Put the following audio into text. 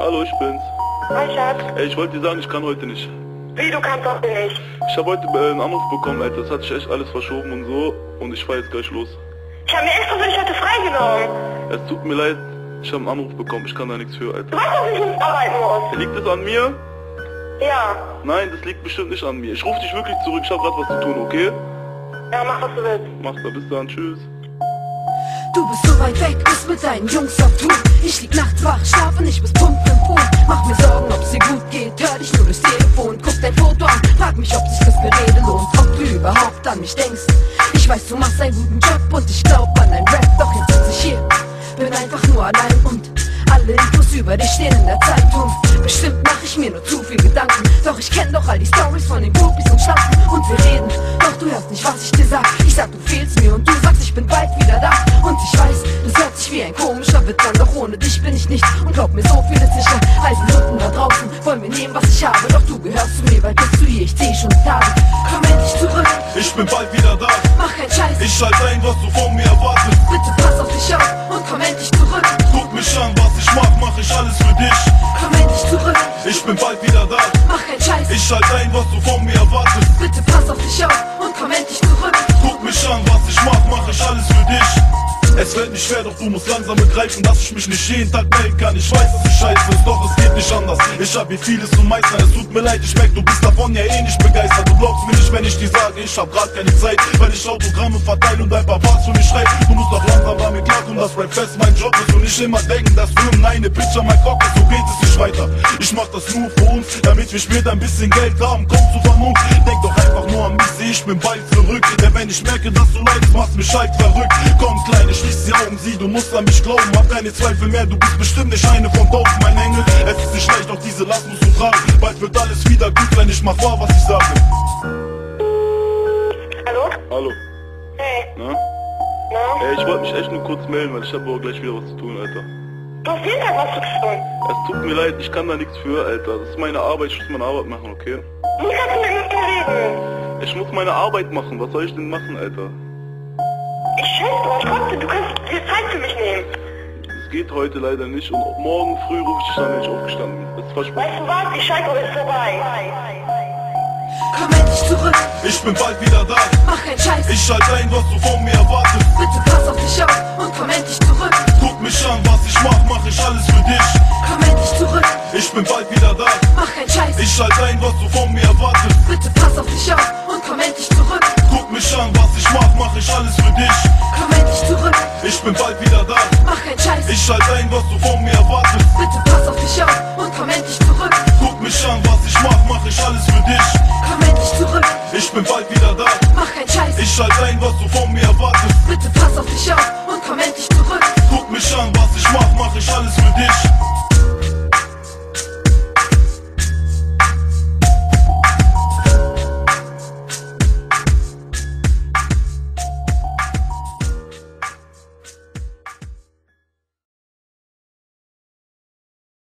Hallo, ich bin's. Hi Schatz. Ey, ich wollte dir sagen, ich kann heute nicht. Wie, du kannst doch nicht. Ich habe heute äh, einen Anruf bekommen, Alter. Das hat sich echt alles verschoben und so. Und ich fahr jetzt gleich los. Ich habe mir extra für dich heute freigenommen. Es tut mir leid, ich habe einen Anruf bekommen. Ich kann da nichts für, Du Alter. weißt, dass ich nicht arbeiten muss. Liegt es an mir? Ja. Nein, das liegt bestimmt nicht an mir. Ich rufe dich wirklich zurück. Ich habe gerade was zu tun, okay? Ja, mach was du willst. Mach's da. Bis dann. Tschüss. Du bist so weit weg, bist mit deinen Jungs auf Tour. Ich lieg nachts wach, schlafe nicht bis Pump im Pool. Mach mir Sorgen, ob's dir gut geht, hör dich nur durchs Telefon. Guck dein Foto an, frag mich, ob sich das Gerede lohnt. Ob du überhaupt an mich denkst. Ich weiß, du machst einen guten Job und ich glaub an dein Rap. Doch jetzt sitz ich hier, bin einfach nur allein und alle Infos über dich stehen in der Zeitung. Bestimmt mach ich mir nur zu viel Gedanken. Doch ich kenn doch all die Stories von den Groupies und Schlampen. Und wir reden, doch du hörst nicht, was ich dir sag. Ich sag, du fehlst mir und du sagst, ich bin bald wollen mir nehmen, was ich habe. Doch du gehörst zu mir, weil bist du hier. Ich seh schon Tage. Komm endlich zurück, Ich bin bald wieder da. mach keinen Scheiß. Ich schalte ein, was du von mir erwartest. Bitte pass auf dich auf und komm endlich zurück. Guck mich an, was ich mach, mach ich alles für dich. Komm endlich zurück, Ich bin bald wieder da. mach keinen Scheiß. Ich schalte ein, was du von mir erwartest. Bitte pass auf dich auf und komm Es fällt nicht schwer, doch du musst langsam begreifen, dass ich mich nicht jeden Tag melden kann. Ich weiß, dass ich scheiße ist, doch es geht nicht anders. Ich hab hier vieles zu meistern, es tut mir leid, ich merk, du bist davon ja eh nicht begeistert. Du glaubst mir nicht, wenn ich dir sage, ich hab grad keine Zeit, weil ich Autogramme verteile und ein paar Parts für mich schreibe. Du musst doch langsam bei mir klarkommen, dass Rap fest mein Job ist und nicht immer denken, dass Firmen eine Picture mein Cock ist. So geht es nicht weiter. Ich mach das nur für uns, damit wir später ein bisschen Geld haben. Komm zur Vernunft, denk doch einfach nur an mich, ich bin bald zurück. Denn wenn ich merke, dass du leidest, machst mich halt verrückt. Komm, Kleine, schließ sieh, du musst an mich glauben. Hab keine Zweifel mehr, du bist bestimmt nicht eine von tausend, mein Engel. Es ist nicht leicht, doch diese Last musst du tragen. Bald wird alles wieder gut, wenn ich mach wahr, was ich sage. Hallo? Hallo. Hey. Na? Na? Ey, ich wollte mich echt nur kurz melden, weil ich habe auch gleich wieder was zu tun, Alter. Du hast jeden Tag was zu tun. Es tut mir leid, ich kann da nichts für, Alter. Das ist meine Arbeit, ich muss meine Arbeit machen, okay? Wie kannst du mit mir reden? Ich muss meine Arbeit machen, was soll ich denn machen, Alter? Ich schätze drauf, trotzdem, du kannst dir Zeit für mich nehmen. Es geht heute leider nicht und morgen früh rufe ich wenn ich aufgestanden bin. Das ist versprochen. Weißt du was? Die Scheidung ist vorbei. Komm endlich zurück, Ich bin bald wieder da. mach keinen Scheiß. Ich schalte ein, was du von mir wieder da. mach keinen Scheiß. Ich schalte ein, was du von mir erwartest. Bitte pass auf dich auf und komm endlich zurück. Guck mich an, was ich mach, mach ich alles für dich. Komm endlich zurück, Ich bin bald wieder da. mach keinen Scheiß. Ich schalte ein, was du von mir